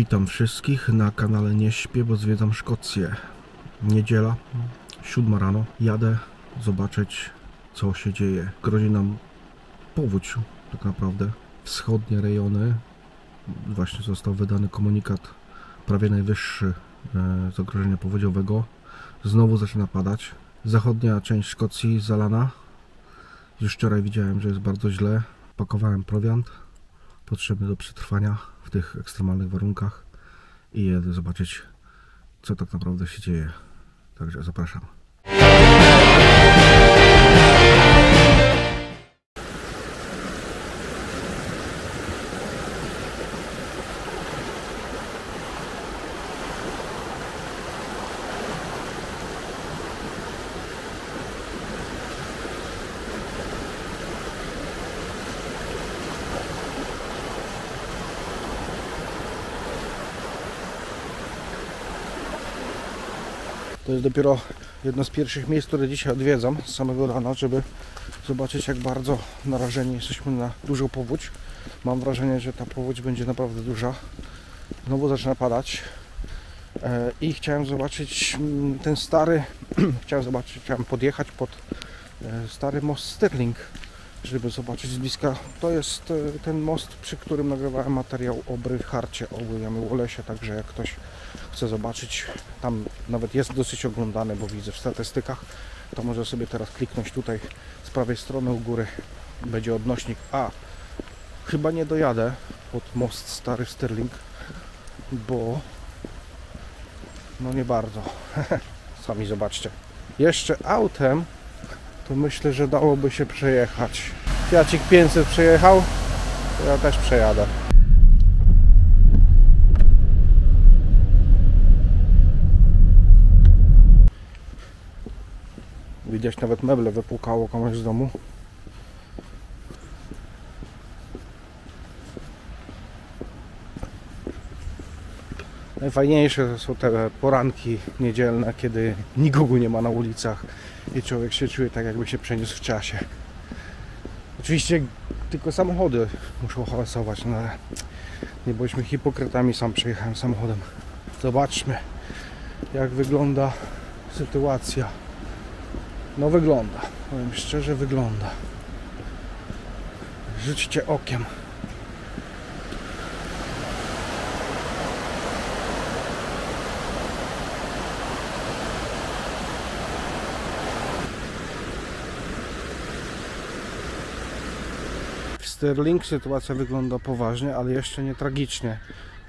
Witam wszystkich na kanale Nie śpię, bo zwiedzam Szkocję. Niedziela, 7 rano. Jadę zobaczyć, co się dzieje. Grozi nam powódź, tak naprawdę. Wschodnie rejony. Właśnie został wydany komunikat prawie najwyższy e, zagrożenia powodziowego. Znowu zaczyna padać. Zachodnia część Szkocji zalana. Już wczoraj widziałem, że jest bardzo źle. Pakowałem prowiant potrzebny do przetrwania w tych ekstremalnych warunkach i zobaczyć, co tak naprawdę się dzieje. Także zapraszam. To jest dopiero jedno z pierwszych miejsc, które dzisiaj odwiedzam z samego rana, żeby zobaczyć jak bardzo narażeni jesteśmy na dużą powódź. Mam wrażenie, że ta powódź będzie naprawdę duża. Znowu zaczyna padać. E, I chciałem zobaczyć mm, ten stary, chciałem zobaczyć, chciałem podjechać pod e, stary most Stirling, żeby zobaczyć z bliska. To jest e, ten most, przy którym nagrywałem materiał o Brycharcie, o Williamie Wallace'ie, także jak ktoś chce zobaczyć, tam nawet jest dosyć oglądany, bo widzę w statystykach, to może sobie teraz kliknąć tutaj z prawej strony u góry, będzie odnośnik. A, chyba nie dojadę pod most Stary Stirling, bo no nie bardzo. Sami zobaczcie. Jeszcze autem to myślę, że dałoby się przejechać. Fiacik 500 przejechał, to ja też przejadę. Widać nawet meble wypłukało komuś z domu. Najfajniejsze są te poranki niedzielne, kiedy nikogo nie ma na ulicach i człowiek się czuje tak, jakby się przeniósł w czasie. Oczywiście tylko samochody muszą hałasować, no ale nie bądźmy hipokrytami, sam przejechałem samochodem. Zobaczmy, jak wygląda sytuacja. No wygląda, powiem szczerze, wygląda. Rzućcie okiem. W Sterling sytuacja wygląda poważnie, ale jeszcze nie tragicznie.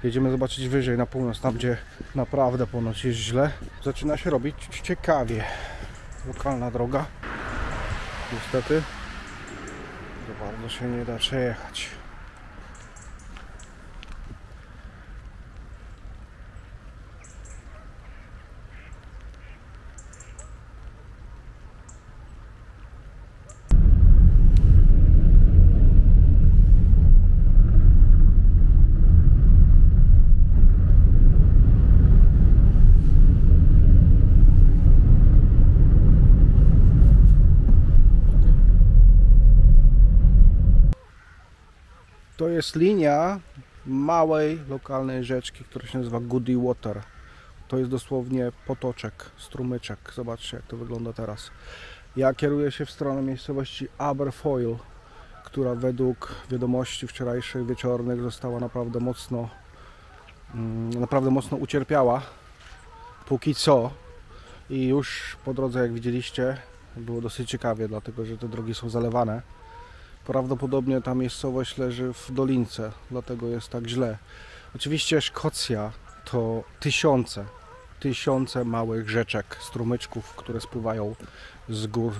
Jedziemy zobaczyć wyżej na północ, tam gdzie naprawdę ponoć jest źle. Zaczyna się robić ciekawie lokalna droga. Niestety za bardzo się nie da przejechać. Jest linia małej lokalnej rzeczki, która się nazywa Goody Water. To jest dosłownie potoczek, strumyczek. Zobaczcie jak to wygląda teraz. Ja kieruję się w stronę miejscowości Aberfoyle, która według wiadomości wczorajszych wieczornych została naprawdę mocno mm, naprawdę mocno ucierpiała. Póki co i już po drodze jak widzieliście było dosyć ciekawie, dlatego że te drogi są zalewane. Prawdopodobnie ta miejscowość leży w dolince, dlatego jest tak źle. Oczywiście Szkocja to tysiące, tysiące małych rzeczek, strumyczków, które spływają z gór.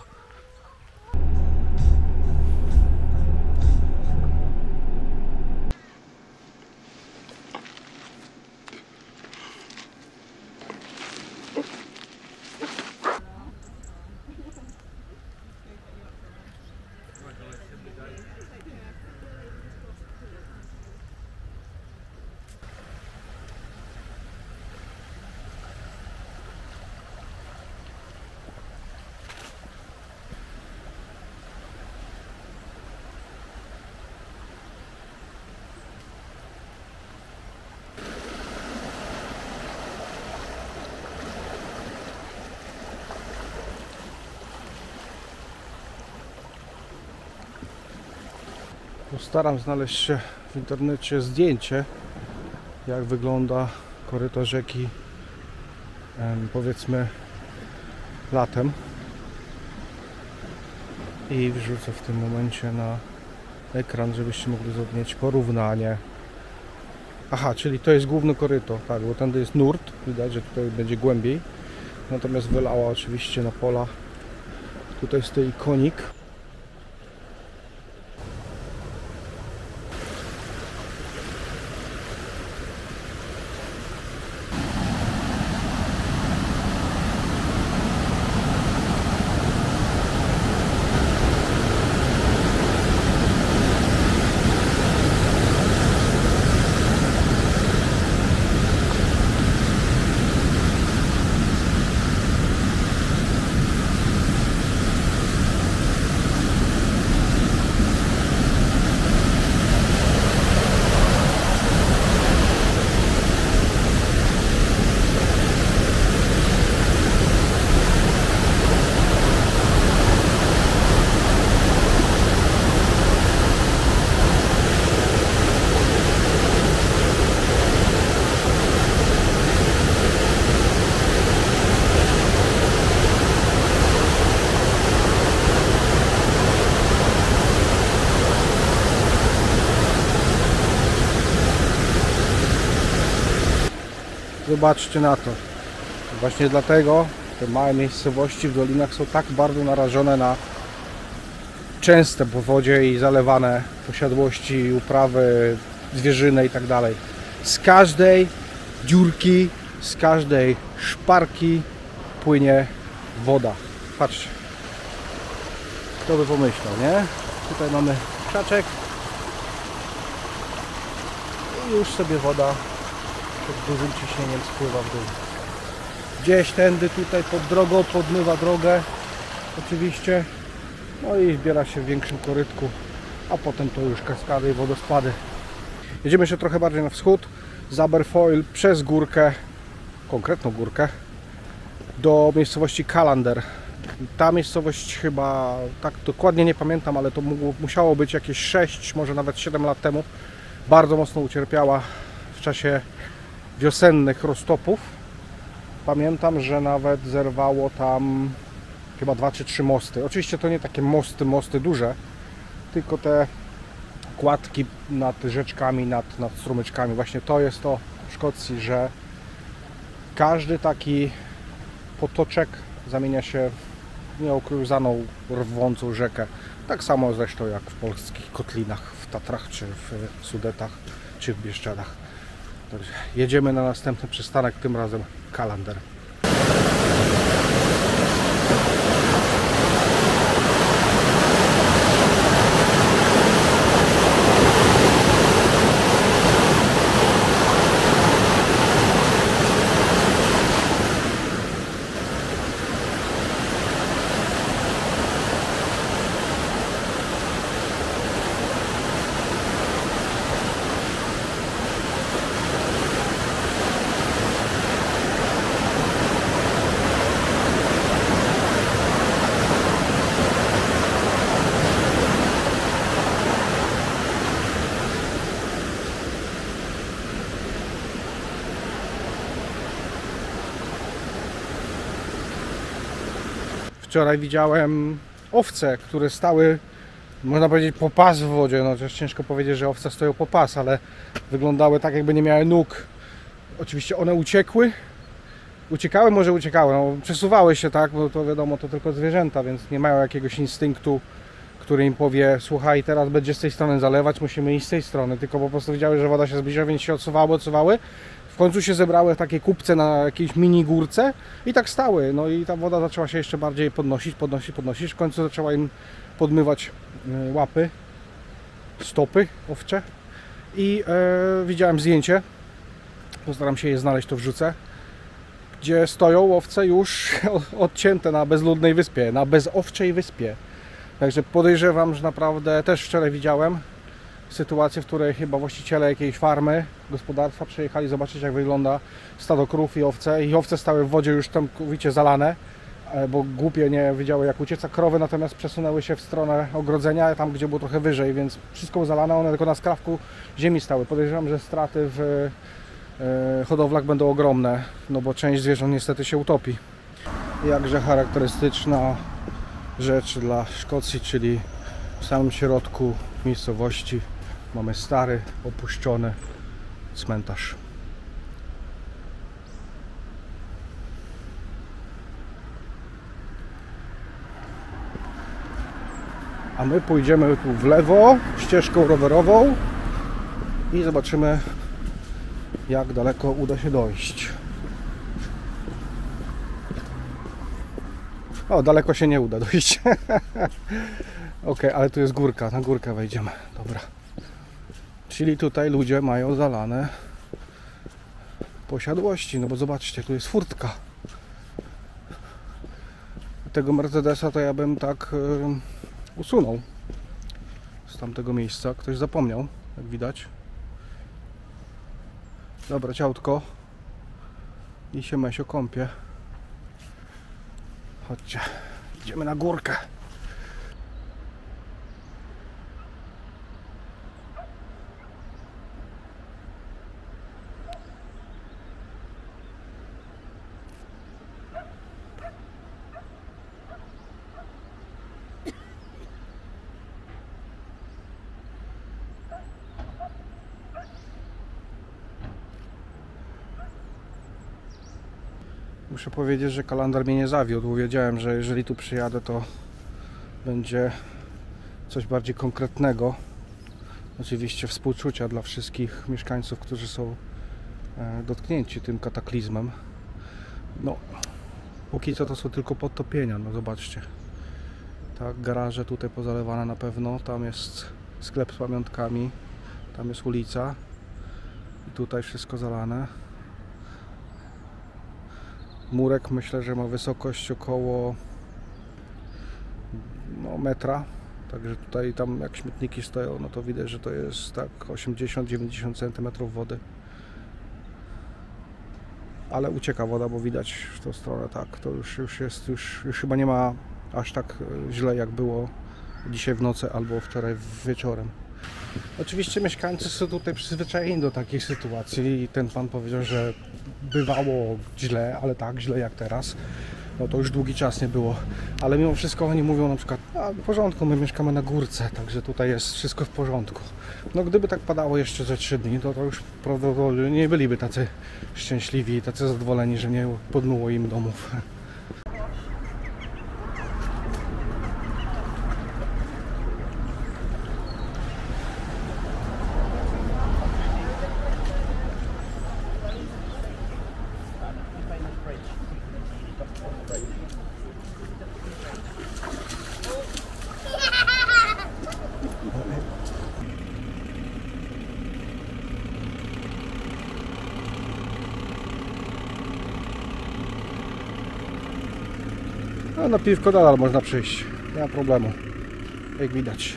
Postaram znaleźć w internecie zdjęcie, jak wygląda koryto rzeki, powiedzmy latem. I wrzucę w tym momencie na ekran, żebyście mogli mieć porównanie. Aha, czyli to jest główne koryto, tak, bo tędy jest nurt, widać, że tutaj będzie głębiej. Natomiast wylała oczywiście na pola. Tutaj stoi konik. Zobaczcie na to. Właśnie dlatego te małe miejscowości w dolinach są tak bardzo narażone na częste powodzie i zalewane posiadłości, uprawy zwierzyne i tak. Z każdej dziurki, z każdej szparki płynie woda. Patrzcie. Kto by pomyślał, nie? Tutaj mamy krzaczek i już sobie woda pod dużym ciśnieniem spływa w dół. Gdzieś tędy tutaj pod drogą podmywa drogę oczywiście no i zbiera się w większym korytku a potem to już kaskady i wodospady. Jedziemy jeszcze trochę bardziej na wschód z Aberfoyle przez górkę, konkretną górkę do miejscowości Kalander. Ta miejscowość chyba, tak dokładnie nie pamiętam, ale to mogło, musiało być jakieś 6, może nawet 7 lat temu. Bardzo mocno ucierpiała w czasie wiosennych roztopów. Pamiętam, że nawet zerwało tam chyba dwa czy trzy mosty. Oczywiście to nie takie mosty, mosty duże, tylko te kładki nad rzeczkami, nad, nad strumyczkami. Właśnie to jest to w Szkocji, że każdy taki potoczek zamienia się w nieokruzaną, rwącą rzekę. Tak samo zresztą jak w polskich kotlinach, w Tatrach, czy w Sudetach, czy w Bieszczadach. Jedziemy na następny przystanek, tym razem Kalander. Wczoraj widziałem owce, które stały, można powiedzieć, po pas w wodzie. No też ciężko powiedzieć, że owce stoją po pas, ale wyglądały tak, jakby nie miały nóg. Oczywiście one uciekły. Uciekały, może uciekały, no, przesuwały się tak, bo to wiadomo, to tylko zwierzęta, więc nie mają jakiegoś instynktu, który im powie, słuchaj, teraz będzie z tej strony zalewać, musimy iść z tej strony, tylko po prostu widziały, że woda się zbliża, więc się odsuwały, odsuwały. W końcu się zebrały takie kupce na jakiejś mini górce i tak stały. No i ta woda zaczęła się jeszcze bardziej podnosić, podnosić, podnosić. W końcu zaczęła im podmywać e, łapy, stopy owcze. I e, widziałem zdjęcie. Postaram się je znaleźć, to wrzucę. Gdzie stoją owce już odcięte na bezludnej wyspie, na bezowczej wyspie. Także podejrzewam, że naprawdę też wczoraj widziałem sytuację, w której chyba właściciele jakiejś farmy, gospodarstwa przyjechali zobaczyć jak wygląda stado krów i owce i owce stały w wodzie już całkowicie zalane, e, bo głupie nie wiedziały jak uciec, krowy natomiast przesunęły się w stronę ogrodzenia, tam gdzie było trochę wyżej, więc wszystko zalane, one tylko na skrawku ziemi stały. Podejrzewam, że straty w e, hodowlach będą ogromne, no bo część zwierząt niestety się utopi. Jakże charakterystyczna rzecz dla Szkocji, czyli w samym środku miejscowości mamy stary, opuszczony cmentarz. A my pójdziemy tu w lewo ścieżką rowerową i zobaczymy jak daleko uda się dojść. O, daleko się nie uda dojść. ok, ale tu jest górka, na górkę wejdziemy. Dobra. Czyli tutaj ludzie mają zalane posiadłości, no bo zobaczcie, tu jest furtka. Tego Mercedesa to ja bym tak yy, usunął z tamtego miejsca. Ktoś zapomniał, jak widać. Dobra, ciautko. I się Mesio kąpie. Chodźcie, idziemy na górkę. Muszę powiedzieć, że kalendarz mnie nie zawiódł. Wiedziałem, że jeżeli tu przyjadę, to będzie coś bardziej konkretnego. Oczywiście współczucia dla wszystkich mieszkańców, którzy są e, dotknięci tym kataklizmem. No, póki co to są tylko podtopienia, no zobaczcie. Tak, garaże tutaj pozalewane na pewno, tam jest sklep z pamiątkami, tam jest ulica i tutaj wszystko zalane. Murek myślę, że ma wysokość około no, metra. Także tutaj tam jak śmietniki stoją, no to widać, że to jest tak 80-90 cm wody. Ale ucieka woda, bo widać w tą stronę tak. To już, już jest, już, już chyba nie ma aż tak źle jak było dzisiaj w nocy albo wczoraj wieczorem. Oczywiście mieszkańcy są tutaj przyzwyczajeni do takich sytuacji i ten pan powiedział, że bywało źle, ale tak źle jak teraz. No to już długi czas nie było, ale mimo wszystko oni mówią na przykład, a w porządku, my mieszkamy na górce, także tutaj jest wszystko w porządku. No gdyby tak padało jeszcze ze 3 dni, to, to już prawdopodobnie nie byliby tacy szczęśliwi tacy zadowoleni, że nie podmuło im domów. No na piwko nadal można przyjść. Nie ma problemu. Jak widać.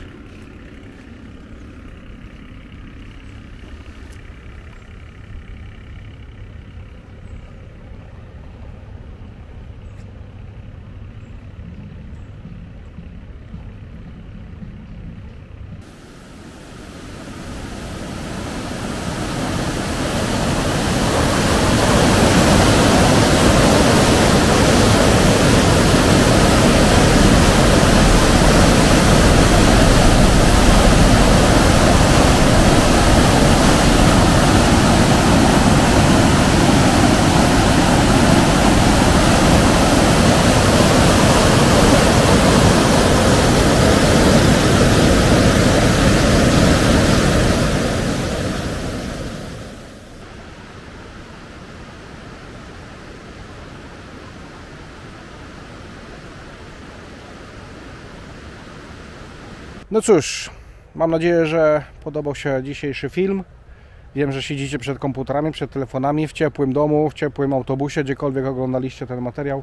No cóż, mam nadzieję, że podobał się dzisiejszy film. Wiem, że siedzicie przed komputerami, przed telefonami, w ciepłym domu, w ciepłym autobusie, gdziekolwiek oglądaliście ten materiał.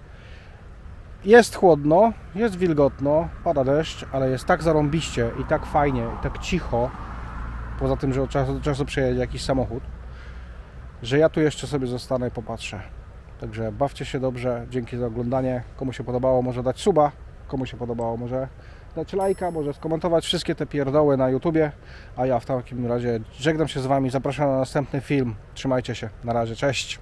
Jest chłodno, jest wilgotno, pada deszcz, ale jest tak zarąbiście i tak fajnie, i tak cicho, poza tym, że od czasu do czasu przejedzie jakiś samochód, że ja tu jeszcze sobie zostanę i popatrzę. Także bawcie się dobrze, dzięki za oglądanie. Komu się podobało, może dać suba, komu się podobało, może dać lajka, może skomentować wszystkie te pierdoły na YouTubie. A ja w takim razie żegnam się z Wami, zapraszam na następny film. Trzymajcie się, na razie, cześć.